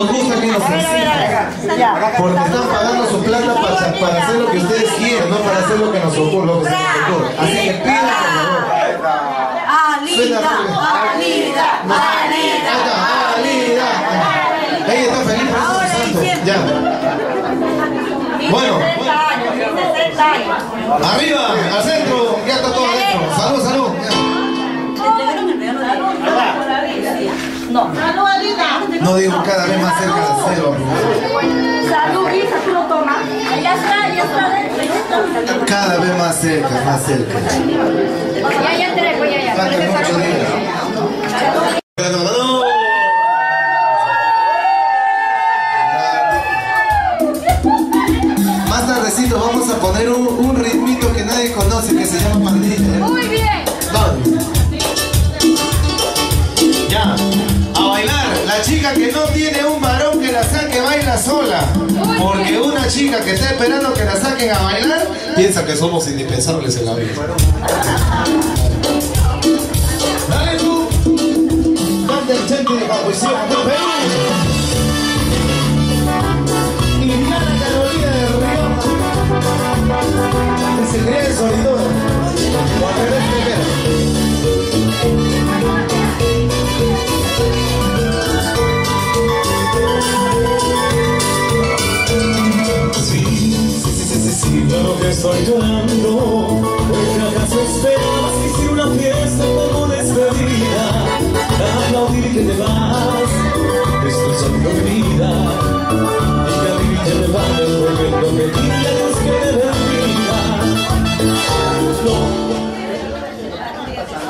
Nos gusta que nos porque están pagando su plata para, para hacer lo que ustedes quieren, no para hacer lo que nos ocurre, lo que se nos ocurre. Así que pidan, por favor. Alida, alida, alida, Alida. Ella está feliz por santo. Ya. Bueno. 60 años, 60 años. Arriba, al centro, ya está todo adentro. Salud, salud. No. Salud, Alida. No digo cada vez Cada vez más cerca, más cerca. Ya, ya pues ya, ya. Falta mucho día. Vamos a poner un, un La chica que no tiene un varón que la saque baila sola. Porque una chica que está esperando que la saquen a bailar piensa que somos indispensables en la vida. Claro que estoy llorando Porque acaso esperabas que hiciera una fiesta como despedida Aplaudir que te vas, destrozando mi vida Y que a mí te me volviendo a pedirle a Dios que te bendiga No,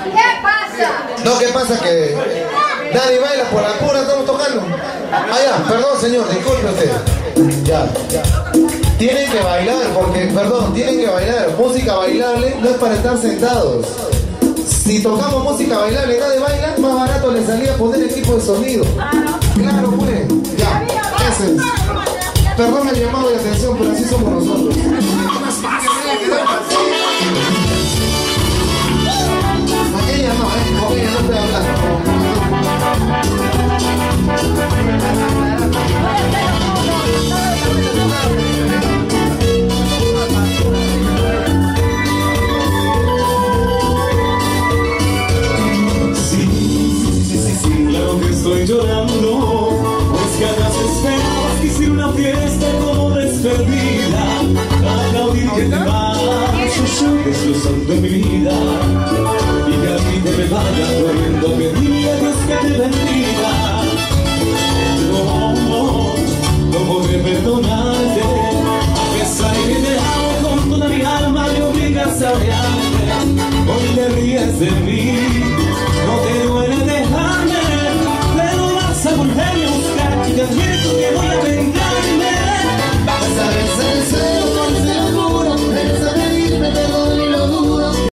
¿Qué pasa? No, ¿qué pasa? Que nadie baila por la pura, estamos tocando. Ah, ya, perdón, señor, disculpe usted. Ya, ya. Tienen que bailar, porque, perdón, tienen que bailar. Música bailable no es para estar sentados. Si tocamos música bailable y nadie baila, más barato le salía poner equipo de sonido. Claro, pues. Ya, ese es. Perdón el llamado de atención, pero así somos nosotros. Llorando. Pues que acaso esperabas que hiciera una fiesta como despedida Aplaudir que te vas, destrozando mi vida. Y que a ti te me vayas corriendo a pedirle a Dios que te bendiga No, no, no podré perdonarte A pesar de que te amo con toda mi alma me obligas a